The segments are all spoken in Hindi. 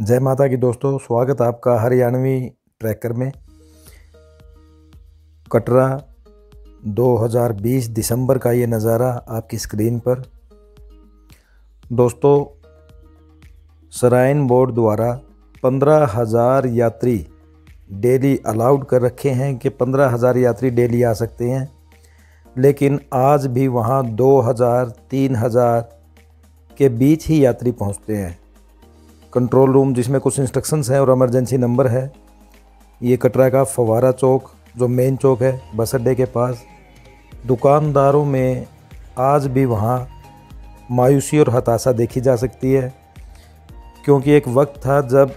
जय माता की दोस्तों, स्वागत आपका हरियाणवी ट्रैकर में। कटरा 2020 दिसंबर का ये नज़ारा आपकी स्क्रीन पर। दोस्तों सराइन बोर्ड द्वारा पंद्रह हज़ार यात्री डेली अलाउड कर रखे हैं कि पंद्रह हज़ार यात्री डेली आ सकते हैं। लेकिन आज भी वहाँ दो हज़ार, तीन हज़ार के बीच ही यात्री पहुँचते हैं। कंट्रोल रूम जिसमें कुछ इंस्ट्रक्शंस हैं और इमरजेंसी नंबर है। ये कटरा का फवारा चौक, जो मेन चौक है, बस अड्डे के पास। दुकानदारों में आज भी वहाँ मायूसी और हताशा देखी जा सकती है, क्योंकि एक वक्त था जब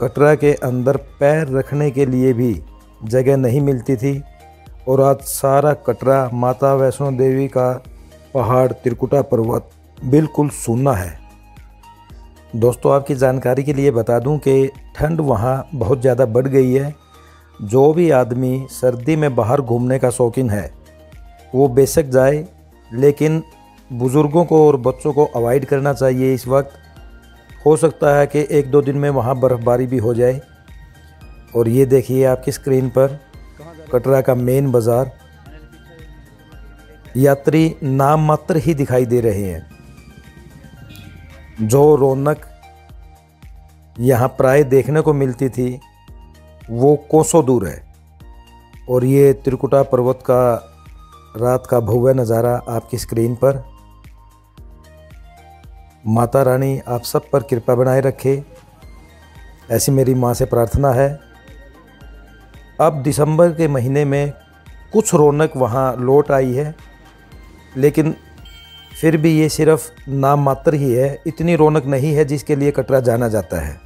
कटरा के अंदर पैर रखने के लिए भी जगह नहीं मिलती थी, और आज सारा कटरा माता वैष्णो देवी का पहाड़, त्रिकुटा पर्वत बिल्कुल सूना है। दोस्तों, आपकी जानकारी के लिए बता दूँ कि ठंड वहाँ बहुत ज़्यादा बढ़ गई है। जो भी आदमी सर्दी में बाहर घूमने का शौकीन है, वो बेशक जाए, लेकिन बुज़ुर्गों को और बच्चों को अवॉइड करना चाहिए इस वक्त। हो सकता है कि एक दो दिन में वहाँ बर्फ़बारी भी हो जाए। और ये देखिए आपकी स्क्रीन पर, कटरा का मेन बाज़ार। यात्री नाम मात्र ही दिखाई दे रहे हैं। जो रौनक यहाँ प्राय देखने को मिलती थी, वो कोसों दूर है। और ये त्रिकुटा पर्वत का, रात का भव्य नज़ारा आपकी स्क्रीन पर। माता रानी, आप सब पर कृपा बनाए रखे। ऐसी मेरी माँ से प्रार्थना है। अब दिसंबर के महीने में कुछ रौनक वहाँ लौट आई है, लेकिन फिर भी ये सिर्फ़ नाम मात्र ही है, इतनी रौनक नहीं है जिसके लिए कटरा जाना जाता है।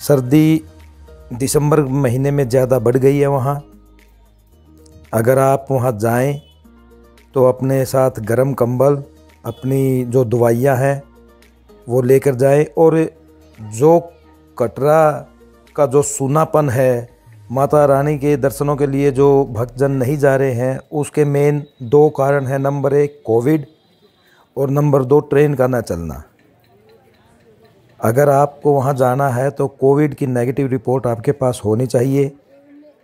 सर्दी दिसंबर महीने में ज़्यादा बढ़ गई है वहाँ। अगर आप वहाँ जाएँ तो अपने साथ गर्म कंबल, अपनी जो दवाइयाँ हैं, वो लेकर जाएँ और जो कटरा का जो सूनापन है माता रानी के दर्शनों के लिए जो भक्तजन नहीं जा रहे हैं, उसके मेन दो कारण हैं। नंबर एक कोविड और नंबर दो ट्रेन का ना चलना। अगर आपको वहाँ जाना है तो कोविड की नेगेटिव रिपोर्ट आपके पास होनी चाहिए,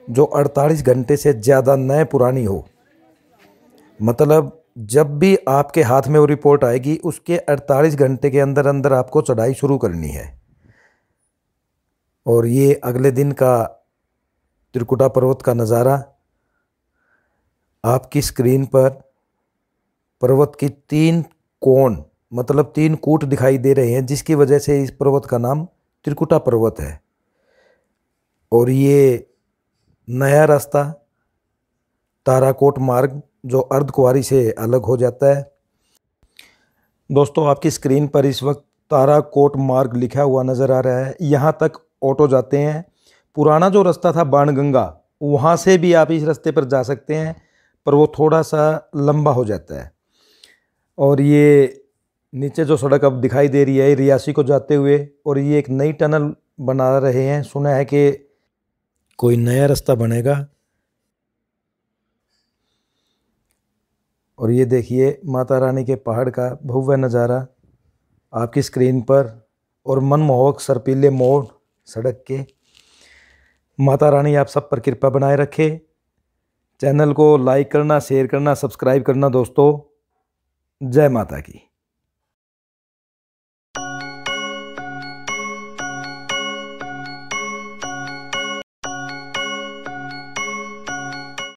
जो 48 घंटे से ज़्यादा नए पुरानी हो। मतलब जब भी आपके हाथ में वो रिपोर्ट आएगी, उसके 48 घंटे के अंदर अंदर आपको चढ़ाई शुरू करनी है। और ये अगले दिन का त्रिकुटा पर्वत का नज़ारा, आपकी स्क्रीन पर पर्वत की तीन कोण मतलब तीन कूट दिखाई दे रहे हैं, जिसकी वजह से इस पर्वत का नाम त्रिकुटा पर्वत है। और ये नया रास्ता, ताराकोट मार्ग, जो अर्धकुआरी से अलग हो जाता है। दोस्तों, आपकी स्क्रीन पर इस वक्त ताराकोट मार्ग लिखा हुआ नज़र आ रहा है। यहाँ तक ऑटो जाते हैं। पुराना जो रास्ता था बाणगंगा, वहाँ से भी आप इस रास्ते पर जा सकते हैं, पर वो थोड़ा सा लंबा हो जाता है। और ये नीचे जो सड़क अब दिखाई दे रही है, रियासी को जाते हुए, और ये एक नई टनल बना रहे हैं। सुना है कि कोई नया रास्ता बनेगा। और ये देखिए, माता रानी के पहाड़ का भव्य नज़ारा आपकी स्क्रीन पर, और मनमोहक, सरपीले मोड़ सड़क के माता रानी, आप सब पर कृपा बनाए रखे। चैनल को लाइक करना, शेयर करना, सब्सक्राइब करना दोस्तों। जय माता की।